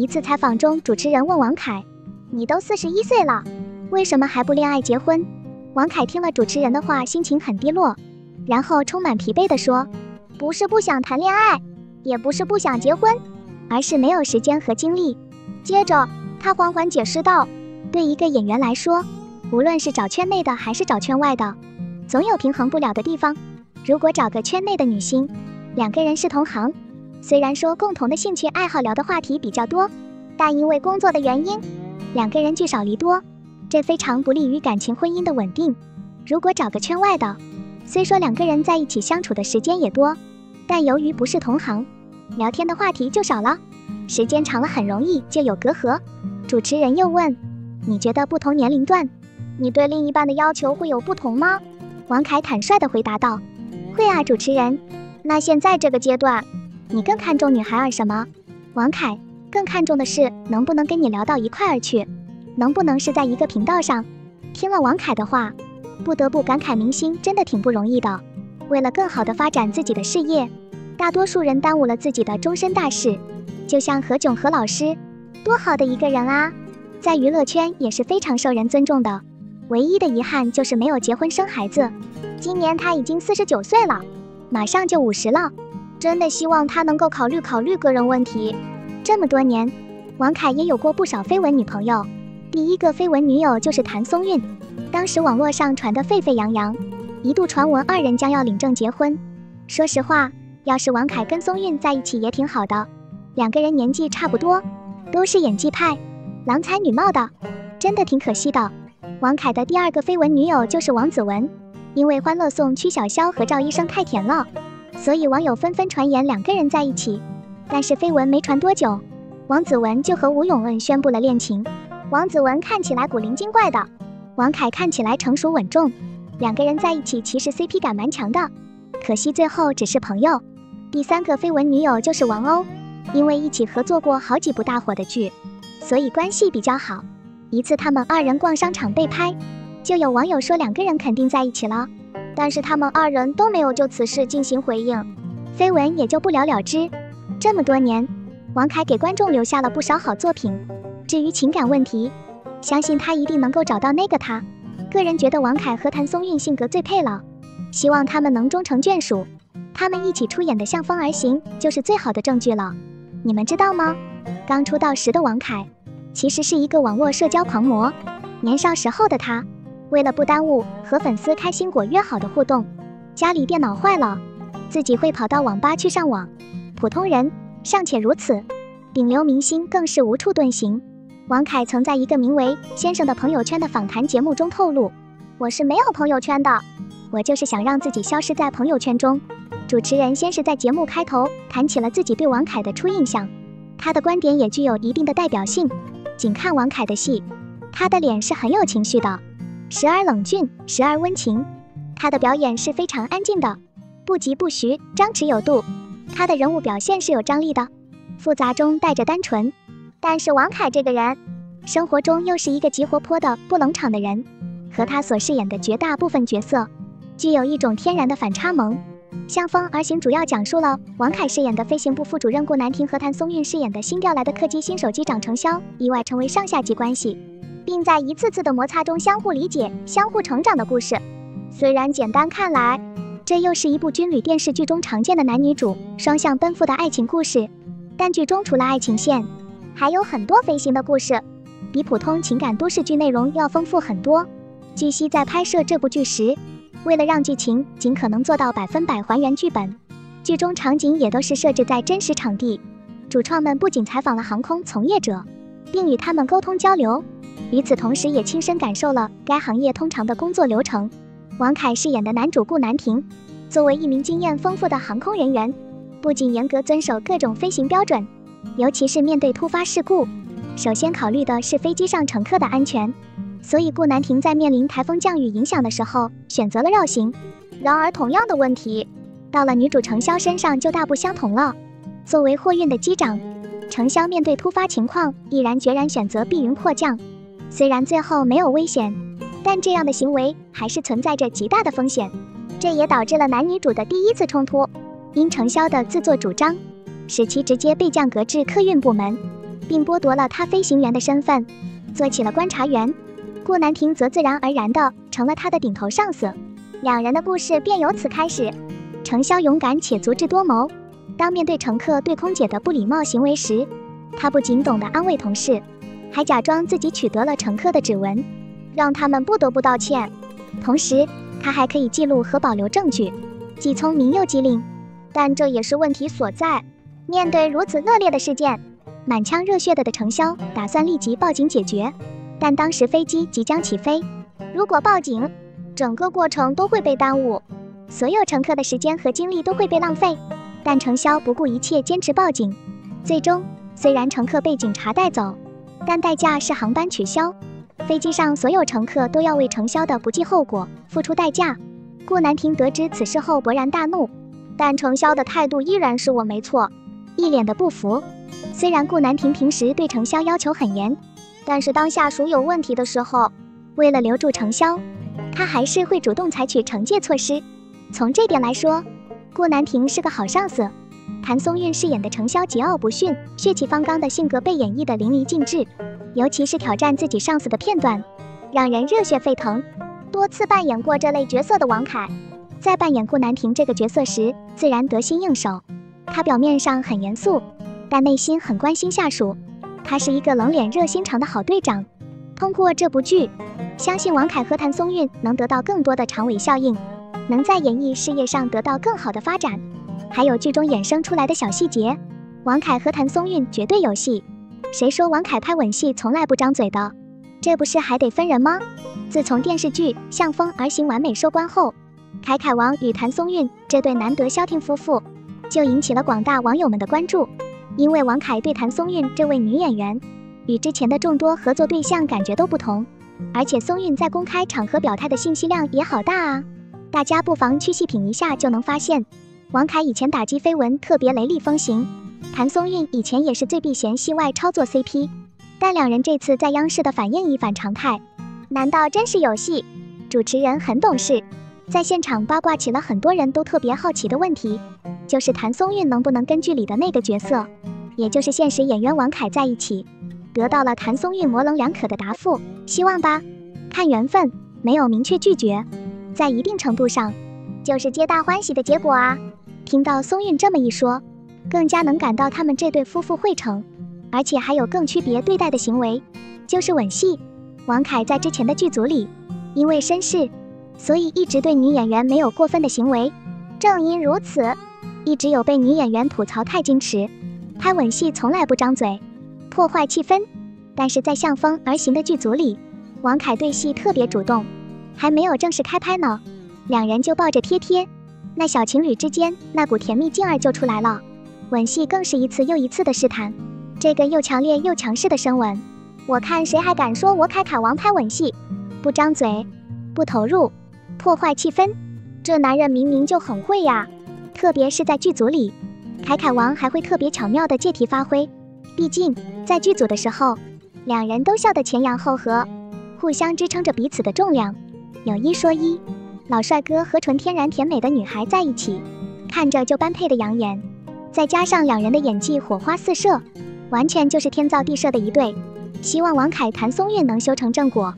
一次采访中，主持人问王凯：“你都四十一岁了，为什么还不恋爱结婚？”王凯听了主持人的话，心情很低落，然后充满疲惫地说：“不是不想谈恋爱，也不是不想结婚，而是没有时间和精力。”接着，他缓缓解释道：“对一个演员来说，无论是找圈内的还是找圈外的，总有平衡不了的地方。如果找个圈内的女星，两个人是同行。”虽然说共同的兴趣爱好聊的话题比较多，但因为工作的原因，两个人聚少离多，这非常不利于感情婚姻的稳定。如果找个圈外的，虽说两个人在一起相处的时间也多，但由于不是同行，聊天的话题就少了，时间长了很容易就有隔阂。主持人又问：“你觉得不同年龄段，你对另一半的要求会有不同吗？”王凯坦率地回答道：“会啊，主持人。那现在这个阶段。”你更看重女孩儿什么？王凯更看重的是能不能跟你聊到一块儿去，能不能是在一个频道上。听了王凯的话，不得不感慨明星真的挺不容易的。为了更好的发展自己的事业，大多数人耽误了自己的终身大事。就像何炅何老师，多好的一个人啊，在娱乐圈也是非常受人尊重的。唯一的遗憾就是没有结婚生孩子。今年他已经四十九岁了，马上就五十了。真的希望他能够考虑考虑个人问题。这么多年，王凯也有过不少绯闻女朋友。第一个绯闻女友就是谭松韵，当时网络上传得沸沸扬扬，一度传闻二人将要领证结婚。说实话，要是王凯跟松韵在一起也挺好的，两个人年纪差不多，都是演技派，郎才女貌的，真的挺可惜的。王凯的第二个绯闻女友就是王子文，因为《欢乐颂》曲筱绡和赵医生太甜了。所以网友纷纷传言两个人在一起，但是绯闻没传多久，王子文就和吴永恩宣布了恋情。王子文看起来古灵精怪的，王凯看起来成熟稳重，两个人在一起其实 CP 感蛮强的，可惜最后只是朋友。第三个绯闻女友就是王鸥，因为一起合作过好几部大火的剧，所以关系比较好。一次他们二人逛商场被拍，就有网友说两个人肯定在一起了。但是他们二人都没有就此事进行回应，绯闻也就不了了之。这么多年，王凯给观众留下了不少好作品。至于情感问题，相信他一定能够找到那个他。个人觉得王凯和谭松韵性格最配了，希望他们能终成眷属。他们一起出演的《向风而行》就是最好的证据了。你们知道吗？刚出道时的王凯，其实是一个网络社交狂魔。年少时候的他。为了不耽误和粉丝开心果约好的互动，家里电脑坏了，自己会跑到网吧去上网。普通人尚且如此，顶流明星更是无处遁形。王凯曾在一个名为《先生的朋友圈》的访谈节目中透露：“我是没有朋友圈的，我就是想让自己消失在朋友圈中。”主持人先是在节目开头谈起了自己对王凯的初印象，他的观点也具有一定的代表性。仅看王凯的戏，他的脸是很有情绪的。时而冷峻，时而温情，他的表演是非常安静的，不疾不徐，张弛有度。他的人物表现是有张力的，复杂中带着单纯。但是王凯这个人，生活中又是一个极活泼的、不冷场的人，和他所饰演的绝大部分角色，具有一种天然的反差萌。《向风而行》主要讲述了王凯饰演的飞行部副主任顾南亭和谭松韵饰演的新调来的客机新手机长程潇，意外成为上下级关系。并在一次次的摩擦中相互理解、相互成长的故事。虽然简单看来，这又是一部军旅电视剧中常见的男女主双向奔赴的爱情故事，但剧中除了爱情线，还有很多飞行的故事，比普通情感都市剧内容要丰富很多。据悉，在拍摄这部剧时，为了让剧情尽可能做到百分百还原剧本，剧中场景也都是设置在真实场地。主创们不仅采访了航空从业者，并与他们沟通交流。与此同时，也亲身感受了该行业通常的工作流程。王凯饰演的男主顾南亭，作为一名经验丰富的航空人员，不仅严格遵守各种飞行标准，尤其是面对突发事故，首先考虑的是飞机上乘客的安全。所以，顾南亭在面临台风降雨影响的时候，选择了绕行。然而，同样的问题到了女主程潇身上就大不相同了。作为货运的机长，程潇面对突发情况，毅然决然选择避云迫降。虽然最后没有危险，但这样的行为还是存在着极大的风险。这也导致了男女主的第一次冲突。因程潇的自作主张，使其直接被降格至客运部门。并剥夺了他飞行员的身份，做起了观察员。顾南亭则自然而然地成了他的顶头上司，两人的故事便由此开始。程潇勇敢且足智多谋，当面对乘客对空姐的不礼貌行为时，他不仅懂得安慰同事，还假装自己取得了乘客的指纹，让他们不得不道歉。同时，他还可以记录和保留证据，既聪明又机灵。但这也是问题所在。面对如此恶劣的事件，满腔热血的的程潇打算立即报警解决。但当时飞机即将起飞，如果报警，整个过程都会被耽误，所有乘客的时间和精力都会被浪费。但程潇不顾一切坚持报警，最终虽然乘客被警察带走，但代价是航班取消。飞机上所有乘客都要为程潇的不计后果付出代价。顾南亭得知此事后勃然大怒，但程潇的态度依然是我没错，一脸的不服。虽然顾南亭平时对程潇要求很严。但是当下属有问题的时候，为了留住程潇，他还是会主动采取惩戒措施。从这点来说，顾南亭是个好上司。谭松韵饰演的程潇桀骜不驯、血气方刚的性格被演绎的淋漓尽致，尤其是挑战自己上司的片段，让人热血沸腾。多次扮演过这类角色的王凯，在扮演顾南亭这个角色时，自然得心应手。他表面上很严肃，但内心很关心下属。他是一个冷脸热心肠的好队长。通过这部剧，相信王凯和谭松韵能得到更多的长尾效应，能在演艺事业上得到更好的发展。还有剧中衍生出来的小细节，王凯和谭松韵绝对有戏。谁说王凯拍吻戏从来不张嘴的？这不是还得分人吗？自从电视剧《向风而行》完美收官后，凯凯王与谭松韵这对难得消停夫妇就引起了广大网友们的关注。因为王凯对谭松韵这位女演员与之前的众多合作对象感觉都不同，而且松韵在公开场合表态的信息量也好大啊！大家不妨去细品一下，就能发现，王凯以前打击绯闻特别雷厉风行，谭松韵以前也是最避嫌戏外操作 CP，但两人这次在央视的反应一反常态，难道真是有戏？主持人很懂事，在现场八卦起了很多人都特别好奇的问题。就是谭松韵能不能跟剧里的那个角色，也就是现实演员王凯在一起，得到了谭松韵模棱两可的答复，希望吧，看缘分，没有明确拒绝，在一定程度上，就是皆大欢喜的结果啊。听到松韵这么一说，更加能感到他们这对夫妇会成，而且还有更区别对待的行为，就是吻戏。王凯在之前的剧组里，因为身世，所以一直对女演员没有过分的行为，正因如此。一直有被女演员吐槽太矜持，拍吻戏从来不张嘴，破坏气氛。但是在向风而行的剧组里，王凯对戏特别主动，还没有正式开拍呢，两人就抱着贴贴，那小情侣之间那股甜蜜劲儿就出来了。吻戏更是一次又一次的试探，这个又强烈又强势的深吻，我看谁还敢说我凯凯王拍吻戏不张嘴、不投入、破坏气氛？这男人明明就很会呀！特别是在剧组里，凯凯王还会特别巧妙的借题发挥。毕竟在剧组的时候，两人都笑得前仰后合，互相支撑着彼此的重量。有一说一，老帅哥和纯天然甜美的女孩在一起，看着就般配的养眼。再加上两人的演技火花四射，完全就是天造地设的一对。希望王凯谭松韵能修成正果。